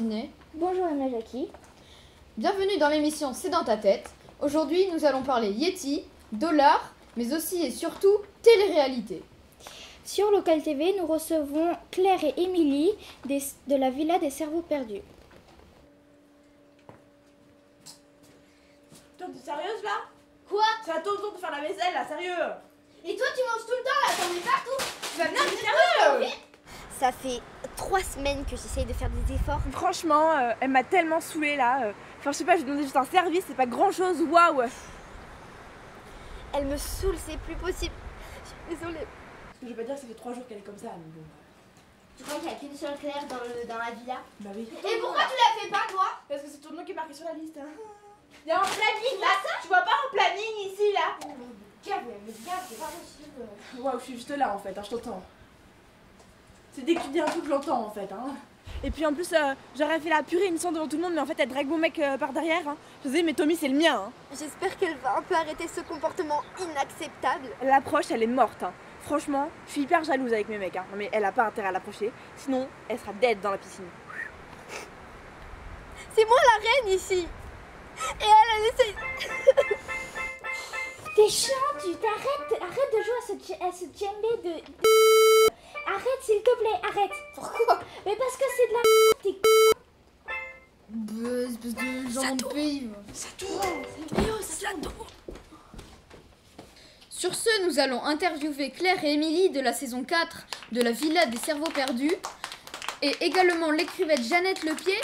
Sydney, Bonjour Emma Jackie. bienvenue dans l'émission C'est dans ta tête. Aujourd'hui nous allons parler Yeti, dollars, mais aussi et surtout télé-réalité. Sur Local TV, nous recevons Claire et Émilie de la Villa des Cerveaux Perdus. Toi, t'es sérieuse là? Quoi? C'est à ton tour de faire la vaisselle là, sérieux Et toi tu manges tout le temps là, t'en mets partout Tu vas venir Sérieux Ça fait trois semaines que j'essaye de faire des efforts. Franchement, euh, elle m'a tellement saoulée là. euh. Enfin, je sais pas, je lui demandais juste un service, c'est pas grand chose, waouh Elle me saoule, c'est plus possible. Je suis désolée. Je veux pas dire que ça fait trois jours qu'elle est comme ça, mais bon. Tu crois qu'il n'y a qu'une seule Claire dans, le, dans la villa? Bah oui. Et pourquoi tu la fais pas toi? Parce que c'est ton nom qui est marqué sur la liste. Hein. Il y a un planning là, tu vois pas un planning ici là Gab, mais Gab, c'est pas possible. Waouh, je suis juste là en fait, hein, je t'entends. C'est dès que tu dis un truc, je l'entends en fait. Hein. Et puis en plus, euh, j'aurais fait la purée une sang devant tout le monde, mais en fait, elle drague mon mec euh, par derrière. Hein. Je disais, mais Tommy, c'est le mien. Hein. J'espère qu'elle va un peu arrêter ce comportement inacceptable. L'approche, elle est morte. hein. Franchement, je suis hyper jalouse avec mes mecs. Hein. Mais elle a pas intérêt à l'approcher. Sinon, elle sera dead dans la piscine. C'est moi la reine ici. Et elle, elle essaye. T'es chiant, tu t'arrêtes, arrête de jouer à ce, à ce djembé de, de- Arrête s'il te plaît, arrête. Pourquoi Mais parce que c'est de la Bah, espèce de de pays. moi. Sur ce, nous allons interviewer Claire et Émilie de la saison 4 de la Villa des Cerveaux Perdus et également l'écrivaine Jeannette Lepied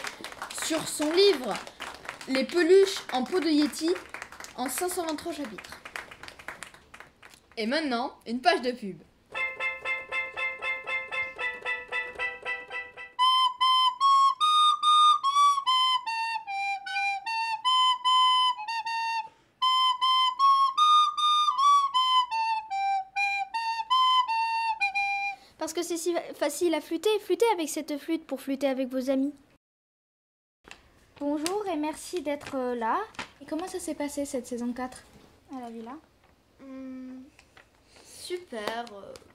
sur son livre Les peluches en peau de Yeti en 523 chapitres. Et maintenant, une page de pub. Parce que c'est si facile à flûter, flûtez avec cette flûte pour flûter avec vos amis. Bonjour et merci d'être euh, là. Et comment ça s'est passé cette saison 4 à la villa? Hmm, Super.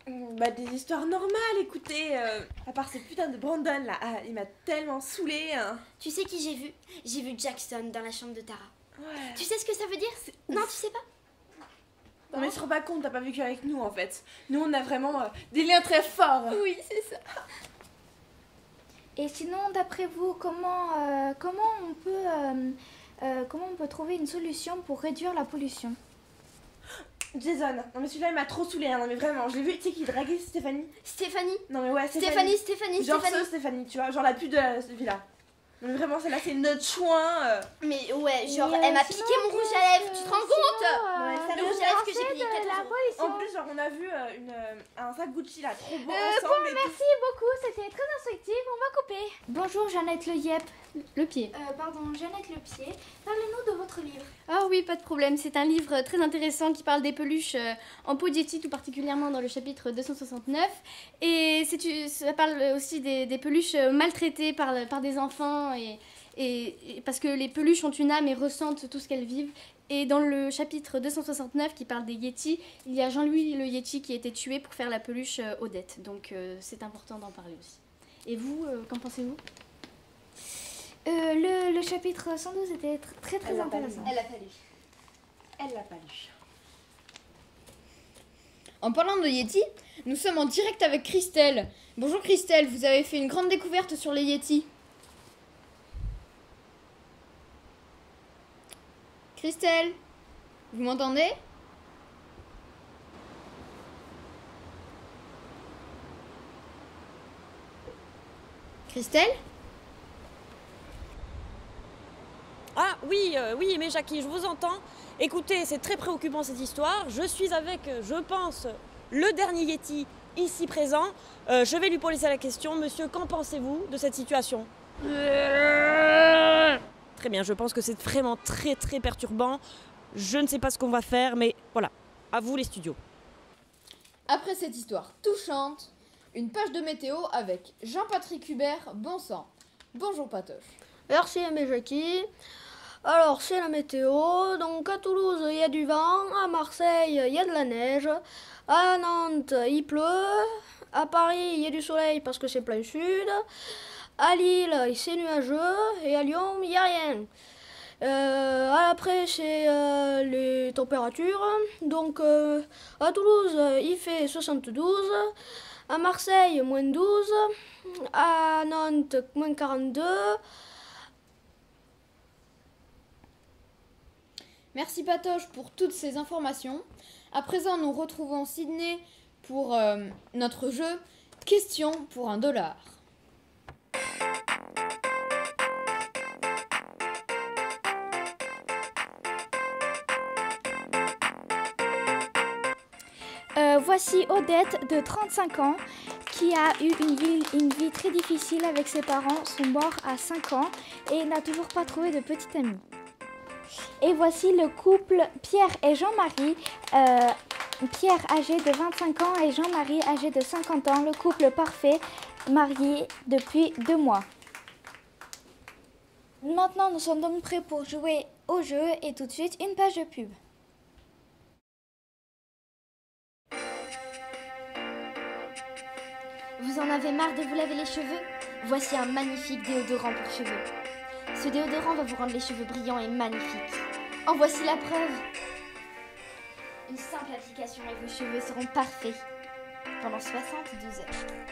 euh, Bah, des histoires normales, écoutez. euh, à part ce putain de Brandon là. Ah, il m'a tellement saoulée. Hein. Tu sais qui j'ai vu? J'ai vu Jackson dans la chambre de Tara. Ouais. Tu sais ce que ça veut dire? Non, tu sais pas? Non, mais tu te rends pas compte, t'as pas vécu avec nous en fait. Nous, on a vraiment euh, des liens très forts. Oui, c'est ça. Et sinon, d'après vous, comment, euh, comment, on peut, euh, euh, comment on peut trouver une solution pour réduire la pollution? Jason, non mais celui-là il m'a trop saoulé, hein. non mais vraiment, je l'ai vu, tu sais qui draguait Stéphanie? Stéphanie? Non mais ouais, Stéphanie, Stéphanie, Genre Stéphanie. ça, Stéphanie, tu vois, genre la pute de la villa. Mais vraiment, celle-là c'est notre chouin. euh. Mais ouais, genre, elle m'a piqué mon rouge à lèvres, tu te rends compte Ouais, Le rouge à lèvres que j'ai payé 14 euros. En plus, genre on a vu euh, une, euh, un sac Gucci là, trop beau Euh, ensemble. et tout. Merci beaucoup, c'était très instructif. On va couper. Bonjour Jeannette Le Yep. Le pied. Euh, pardon, Jeannette Le Pied. Parlez-nous de votre livre. Ah oui, pas de problème. C'est un livre très intéressant qui parle des peluches euh, en peau d'Yeti, tout particulièrement dans le chapitre 269. Et c'est- ça parle aussi des, des peluches euh, maltraitées par, par des enfants. Et, et- et parce que les peluches ont une âme et ressentent tout ce qu'elles vivent. Et dans le chapitre 269 qui parle des Yétis, il y a Jean-Louis le Yéti qui a été tué pour faire la peluche euh, Odette. Donc euh, c'est important d'en parler aussi. Et vous, euh, qu'en pensez-vous? Euh, le, le chapitre 112 était tr- très très Elle l'a pas lu. intéressant. Elle a fallu. Elle l'a pas lu. En parlant de Yeti, nous sommes en direct avec Christelle. Bonjour Christelle, vous avez fait une grande découverte sur les Yeti. Christelle, vous m'entendez? Christelle? Ah oui, euh, oui, mais Jackie, je vous entends. Écoutez, c'est très préoccupant cette histoire. Je suis avec, je pense, le dernier Yeti ici présent. Euh, je vais lui poser la question. Monsieur, qu'en pensez-vous de cette situation? Très bien, je pense que c'est vraiment très très perturbant. Je ne sais pas ce qu'on va faire, mais voilà. À vous les studios. Après cette histoire touchante, une page de météo avec Jean-Patrick Hubert, bon sang. Bonjour Patoche. Merci Aimé Jackie. Alors c'est la météo, donc à Toulouse il y a du vent, à Marseille il y a de la neige, à Nantes il pleut, à Paris il y a du soleil parce que c'est plein sud, À Lille, c'est nuageux. Et à Lyon, il n'y a rien. Euh, après, c'est euh, les températures. Donc, euh, à Toulouse, il fait 72. À Marseille, moins 12. À Nantes, moins 42. Merci Patoche pour toutes ces informations. À présent, nous retrouvons Sydney pour notre jeu Question pour un dollar. Voici Odette de 35 ans qui a eu une vie, très difficile avec ses parents, sont morts à 5 ans et n'a toujours pas trouvé de petite amie. Et voici le couple Pierre et Jean-Marie. euh, Pierre âgé de 25 ans et Jean-Marie âgé de 50 ans, le couple parfait, marié depuis deux mois. Maintenant, nous sommes donc prêts pour jouer au jeu et tout de suite une page de pub. En avez marre de vous laver les cheveux Voici un magnifique déodorant pour cheveux. Ce déodorant va vous rendre les cheveux brillants et magnifiques. En voici la preuve. Une simple application et vos cheveux seront parfaits pendant 72 heures.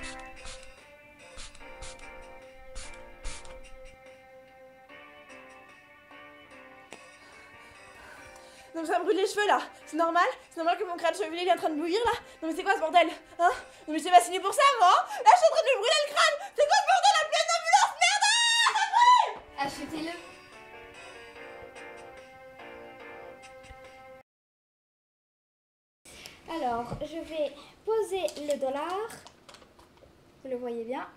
Mais ça brûle les cheveux là, c'est normal C'est normal que mon crâne chevelu est en train de bouillir là Non mais c'est quoi ce bordel? Hein? Mais j'ai pas signé pour ça moi hein Là je suis en train de me brûler le crâne C'est quoi ce bordel Appelez une ambulance Merde Achetez-le. Alors, je vais poser le dollar. Vous le voyez bien.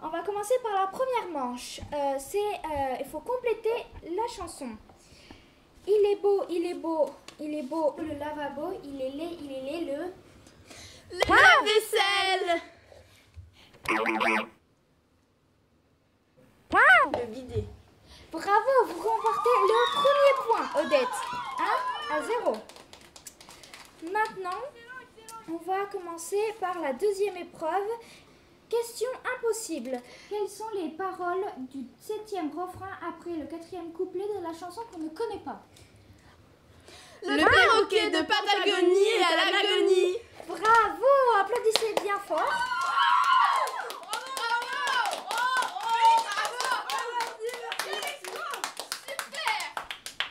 On va commencer par la première manche. Euh, c'est, euh, il faut compléter la chanson. Il est beau, il est beau, il est beau le lavabo, il est laid, il est laid le. vaisselle Le bidet Bravo, vous remportez le premier point, Odette. 1 à 0. Maintenant, on va commencer par la deuxième épreuve. Question impossible. Quelles sont les paroles du septième refrain après le quatrième couplet de la chanson qu'on ne connaît pas? Le perroquet de Patagonie est à l'agonie Bravo, applaudissez bien fort.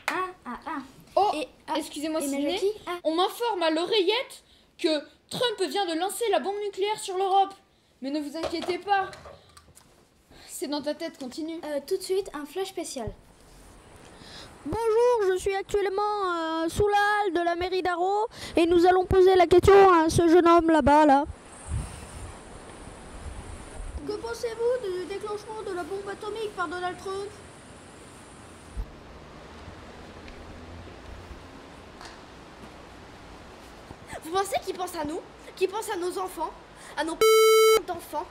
Un à un. Oh, ah, excusez-moi Ah, On m'informe à l'oreillette que Trump vient de lancer la bombe nucléaire sur l'Europe. Mais ne vous inquiétez pas. C'est dans ta tête, continue. euh, tout de suite, un flash spécial. Bonjour, je suis actuellement euh, sous la halle de la mairie d'Arro et nous allons poser la question à ce jeune homme là-bas, là. Que pensez-vous du déclenchement de la bombe atomique par Donald Trump? Vous pensez qu'il pense à nous? Qu'il pense à nos enfants? À nos d'enfants.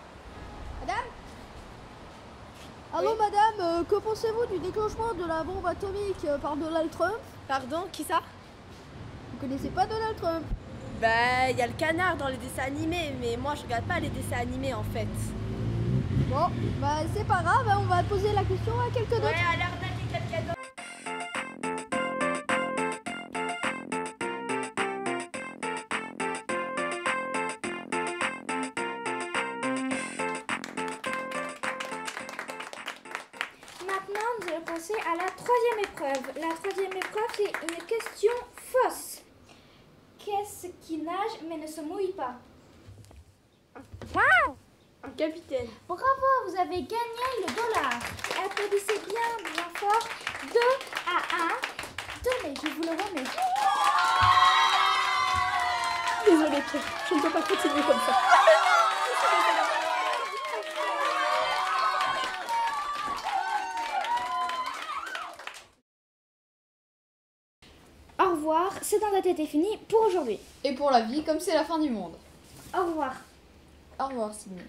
Allô madame, euh, que pensez-vous du déclenchement de la bombe atomique euh, par Donald Trump? Pardon, qui ça? Vous connaissez pas Donald Trump? Bah, il y a le canard dans les dessins animés, mais moi je regarde pas les dessins animés en fait. Bon, bah c'est pas grave, hein, on va poser la question à quelqu'un d'autre. Ouais, Maintenant, nous allons passer à la troisième épreuve. La troisième épreuve, c'est une question fausse. Qu'est-ce qui nage mais ne se mouille pas? Un capitaine. Bravo, vous avez gagné le dollar. Applaudissez bien, bien fort. 2 à 1. Tenez, je vous le remets. Désolée Pierre, je ne peux pas continuer comme ça. Au revoir, c'est dans ta tête est fini pour aujourd'hui. Et pour la vie, comme c'est la fin du monde. Au revoir. Au revoir, Sydney.